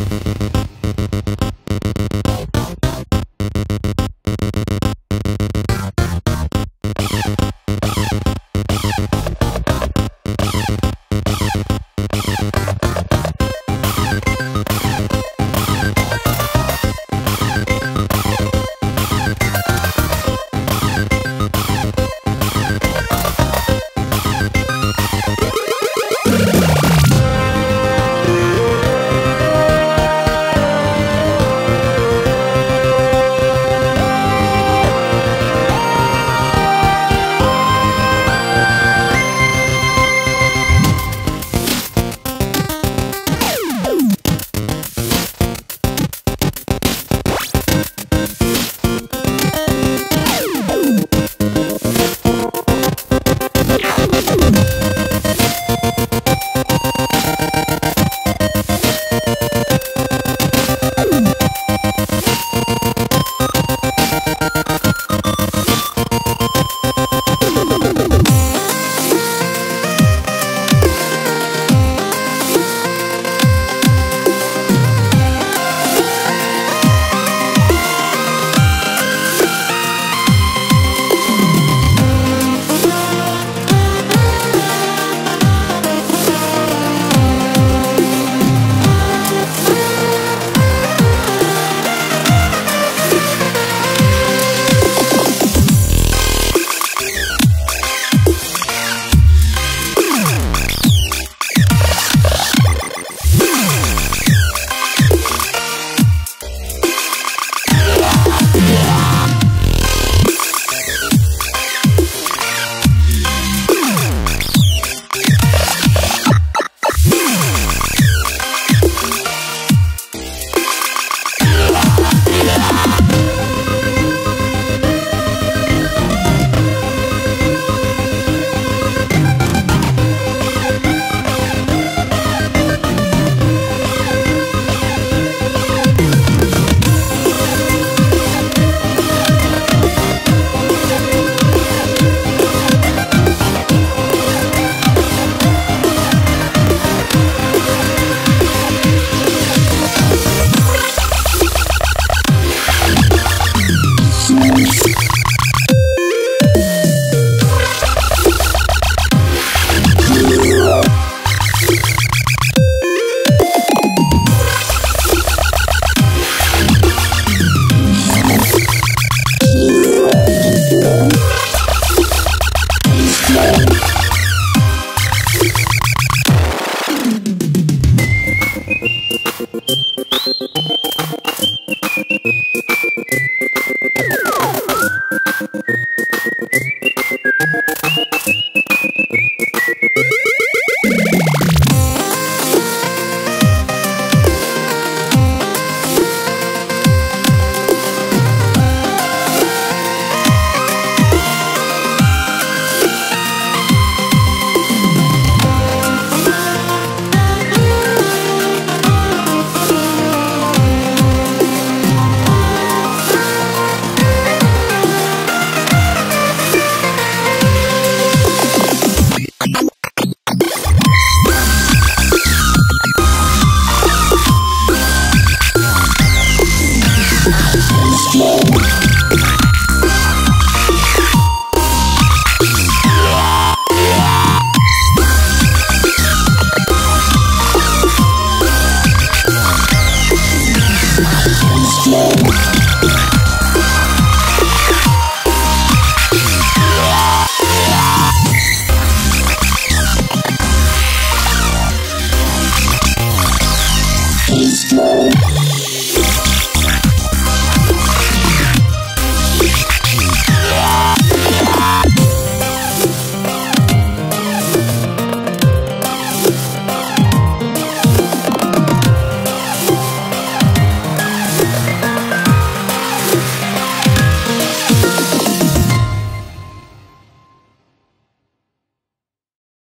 Mm-hmm. Slow.